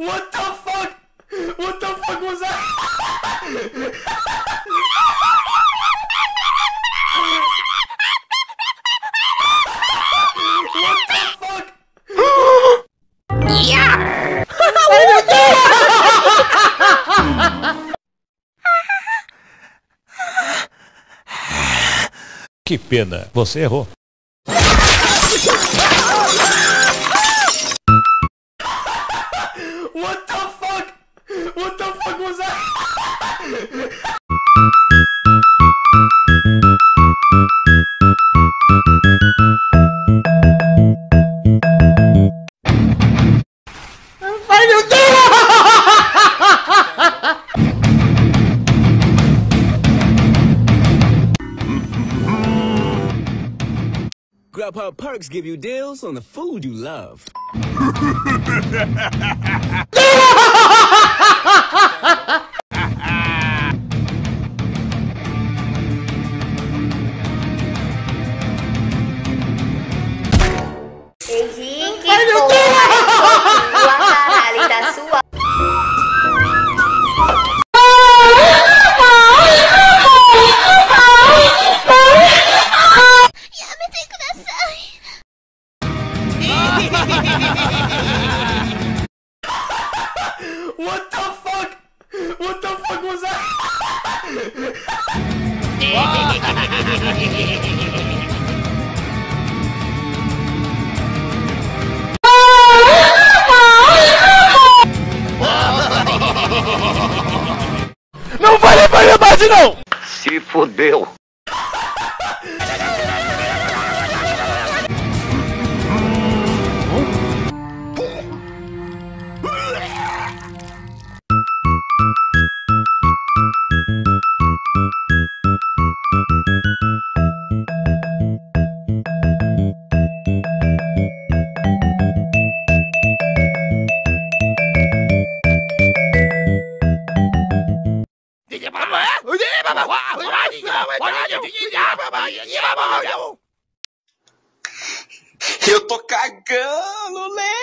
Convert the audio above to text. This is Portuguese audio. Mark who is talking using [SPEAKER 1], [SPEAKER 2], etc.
[SPEAKER 1] What the fuck? What the fuck was that? what the fuck?
[SPEAKER 2] Que pena, você errou.
[SPEAKER 3] Grubhub perks give you deals on the food you love.
[SPEAKER 4] Henrique,
[SPEAKER 1] What the fuck? What the fuck was that?
[SPEAKER 2] Não vai levar verdade, não!
[SPEAKER 5] Se fodeu.
[SPEAKER 6] Eu tô cagando, moleque!